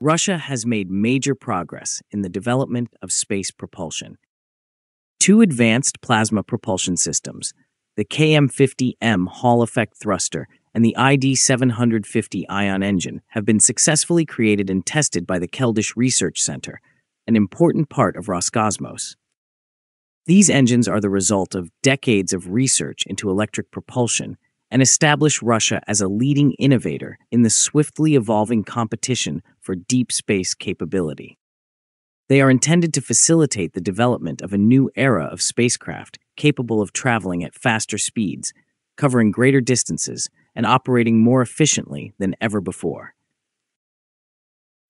Russia has made major progress in the development of space propulsion. Two advanced plasma propulsion systems, the KM 50M Hall effect thruster and the ID 750 ion engine, have been successfully created and tested by the Keldysh Research Center, an important part of Roscosmos. These engines are the result of decades of research into electric propulsion and establish Russia as a leading innovator in the swiftly evolving competition for deep space capability. They are intended to facilitate the development of a new era of spacecraft capable of traveling at faster speeds, covering greater distances, and operating more efficiently than ever before.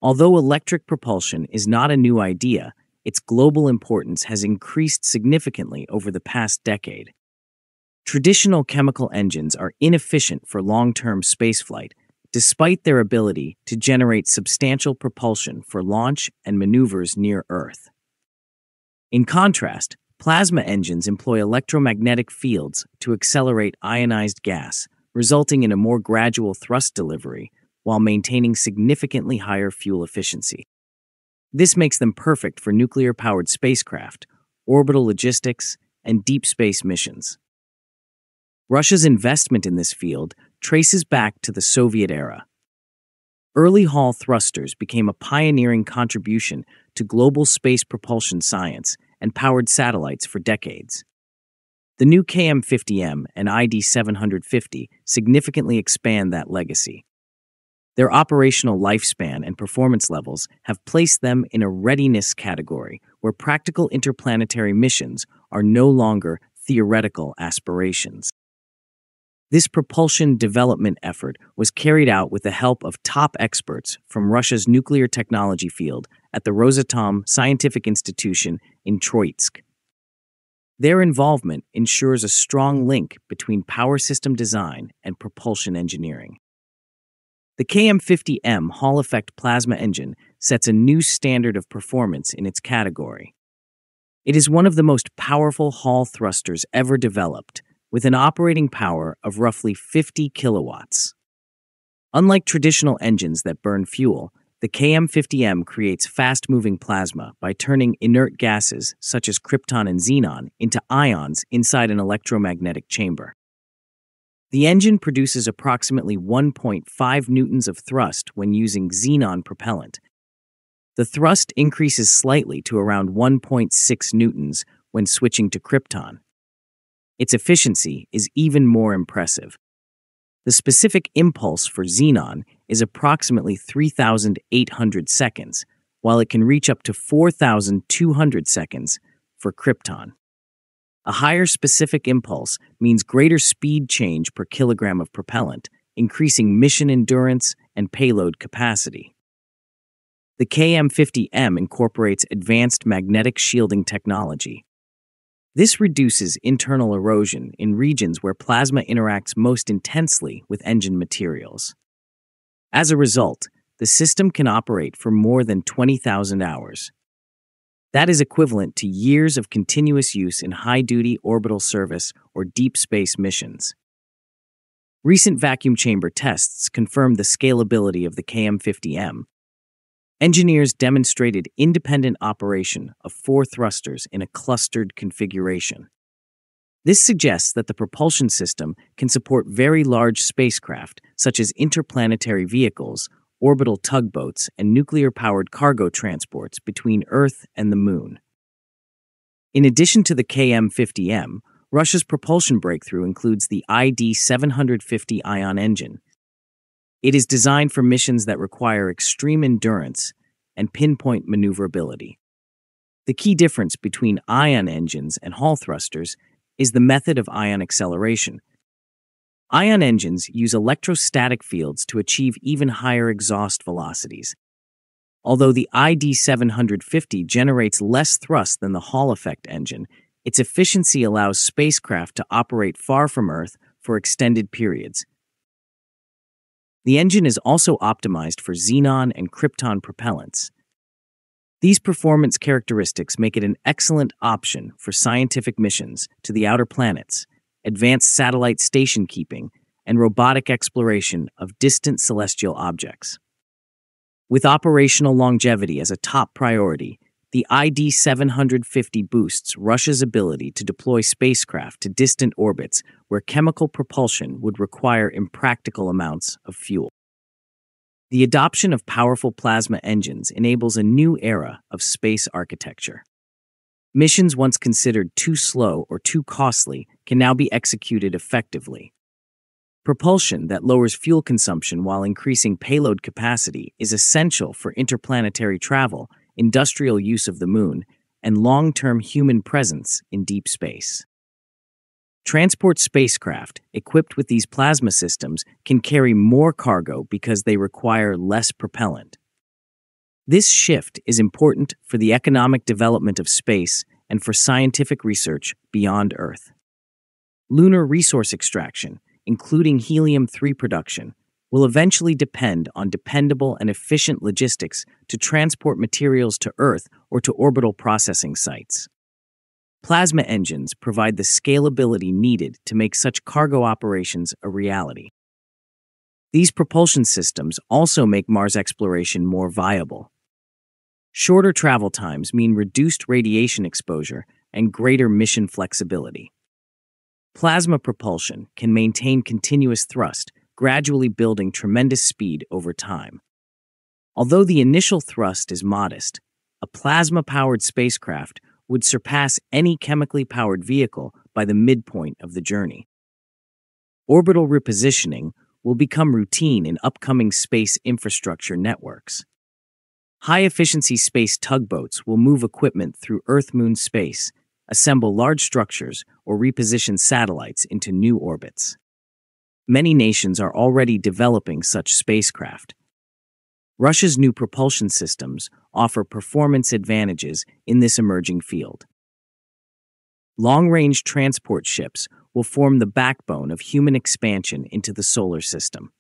Although electric propulsion is not a new idea, its global importance has increased significantly over the past decade. Traditional chemical engines are inefficient for long term spaceflight, despite their ability to generate substantial propulsion for launch and maneuvers near Earth. In contrast, plasma engines employ electromagnetic fields to accelerate ionized gas, resulting in a more gradual thrust delivery while maintaining significantly higher fuel efficiency. This makes them perfect for nuclear powered spacecraft, orbital logistics, and deep space missions. Russia's investment in this field traces back to the Soviet era. Early Hall thrusters became a pioneering contribution to global space propulsion science and powered satellites for decades. The new KM 50M and ID 750 significantly expand that legacy. Their operational lifespan and performance levels have placed them in a readiness category where practical interplanetary missions are no longer theoretical aspirations. This propulsion development effort was carried out with the help of top experts from Russia's nuclear technology field at the Rosatom Scientific Institution in Troitsk. Their involvement ensures a strong link between power system design and propulsion engineering. The KM50M Hall effect plasma engine sets a new standard of performance in its category. It is one of the most powerful Hall thrusters ever developed, with an operating power of roughly 50 kilowatts. Unlike traditional engines that burn fuel, the KM50M creates fast moving plasma by turning inert gases, such as krypton and xenon, into ions inside an electromagnetic chamber. The engine produces approximately 1.5 newtons of thrust when using xenon propellant. The thrust increases slightly to around 1.6 newtons when switching to krypton. Its efficiency is even more impressive. The specific impulse for xenon is approximately 3,800 seconds, while it can reach up to 4,200 seconds for krypton. A higher specific impulse means greater speed change per kilogram of propellant, increasing mission endurance and payload capacity. The KM50M incorporates advanced magnetic shielding technology. This reduces internal erosion in regions where plasma interacts most intensely with engine materials. As a result, the system can operate for more than 20,000 hours, that is equivalent to years of continuous use in high duty orbital service or deep space missions. Recent vacuum chamber tests confirmed the scalability of the KM50M. Engineers demonstrated independent operation of four thrusters in a clustered configuration. This suggests that the propulsion system can support very large spacecraft, such as interplanetary vehicles orbital tugboats, and nuclear powered cargo transports between Earth and the Moon. In addition to the KM 50M, Russia's propulsion breakthrough includes the ID 750 ion engine. It is designed for missions that require extreme endurance and pinpoint maneuverability. The key difference between ion engines and Hall thrusters is the method of ion acceleration, Ion engines use electrostatic fields to achieve even higher exhaust velocities. Although the ID 750 generates less thrust than the Hall effect engine, its efficiency allows spacecraft to operate far from Earth for extended periods. The engine is also optimized for xenon and krypton propellants. These performance characteristics make it an excellent option for scientific missions to the outer planets advanced satellite station keeping, and robotic exploration of distant celestial objects. With operational longevity as a top priority, the ID 750 boosts Russia's ability to deploy spacecraft to distant orbits where chemical propulsion would require impractical amounts of fuel. The adoption of powerful plasma engines enables a new era of space architecture. Missions once considered too slow or too costly can now be executed effectively. Propulsion that lowers fuel consumption while increasing payload capacity is essential for interplanetary travel, industrial use of the moon, and long term human presence in deep space. Transport spacecraft equipped with these plasma systems can carry more cargo because they require less propellant. This shift is important for the economic development of space and for scientific research beyond Earth. Lunar resource extraction, including helium 3 production, will eventually depend on dependable and efficient logistics to transport materials to Earth or to orbital processing sites. Plasma engines provide the scalability needed to make such cargo operations a reality. These propulsion systems also make Mars exploration more viable. Shorter travel times mean reduced radiation exposure and greater mission flexibility. Plasma propulsion can maintain continuous thrust, gradually building tremendous speed over time. Although the initial thrust is modest, a plasma powered spacecraft would surpass any chemically powered vehicle by the midpoint of the journey. Orbital repositioning will become routine in upcoming space infrastructure networks. High efficiency space tugboats will move equipment through Earth Moon space, assemble large structures, or reposition satellites into new orbits. Many nations are already developing such spacecraft, Russia's new propulsion systems offer performance advantages in this emerging field. Long range transport ships will form the backbone of human expansion into the solar system.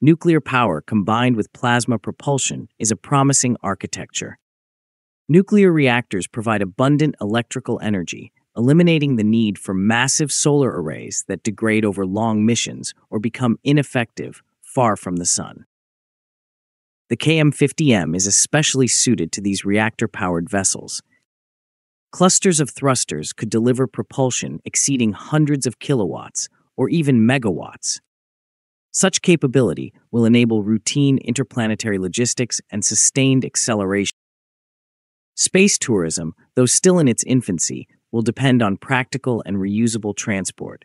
Nuclear power combined with plasma propulsion is a promising architecture. Nuclear reactors provide abundant electrical energy, eliminating the need for massive solar arrays that degrade over long missions or become ineffective far from the sun. The KM50M is especially suited to these reactor powered vessels. Clusters of thrusters could deliver propulsion exceeding hundreds of kilowatts or even megawatts. Such capability will enable routine interplanetary logistics and sustained acceleration. Space tourism, though still in its infancy, will depend on practical and reusable transport.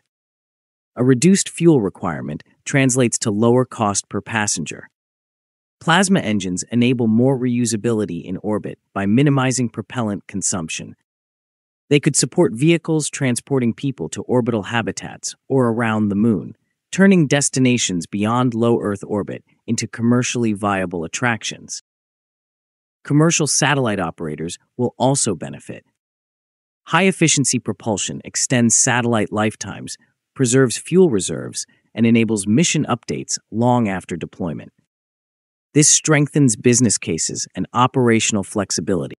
A reduced fuel requirement translates to lower cost per passenger. Plasma engines enable more reusability in orbit by minimizing propellant consumption. They could support vehicles transporting people to orbital habitats or around the moon, turning destinations beyond low Earth orbit into commercially viable attractions. Commercial satellite operators will also benefit. High efficiency propulsion extends satellite lifetimes, preserves fuel reserves, and enables mission updates long after deployment. This strengthens business cases and operational flexibility.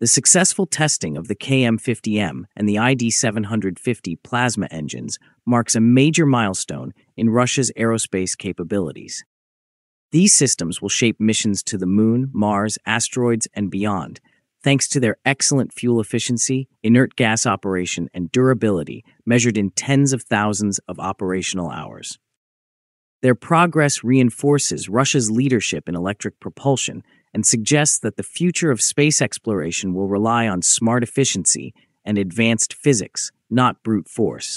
The successful testing of the KM50M and the ID 750 plasma engines marks a major milestone in Russia's aerospace capabilities. These systems will shape missions to the Moon, Mars, asteroids, and beyond, thanks to their excellent fuel efficiency, inert gas operation, and durability measured in tens of thousands of operational hours. Their progress reinforces Russia's leadership in electric propulsion and suggests that the future of space exploration will rely on smart efficiency and advanced physics, not brute force.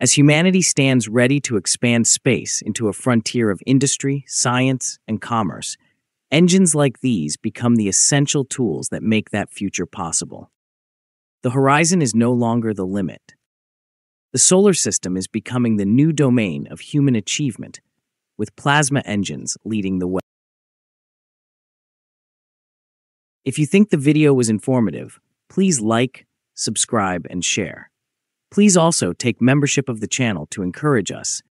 As humanity stands ready to expand space into a frontier of industry, science, and commerce, engines like these become the essential tools that make that future possible. The horizon is no longer the limit. The solar system is becoming the new domain of human achievement, with plasma engines leading the way. If you think the video was informative, please like, subscribe, and share. Please also take membership of the channel to encourage us